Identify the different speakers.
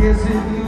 Speaker 1: que esse